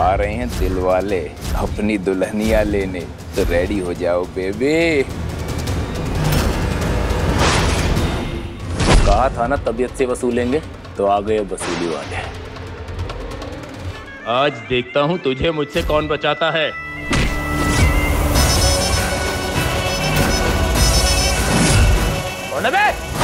आ रहे हैं दिल वाले। अपनी दुल्हनिया लेने। तो रेडी हो जाओ बेबी कहा था ना तबीयत से वसूलेंगे? तो आ गए वसूली वाले। आज देखता हूँ तुझे मुझसे कौन बचाता है। कौन है बे?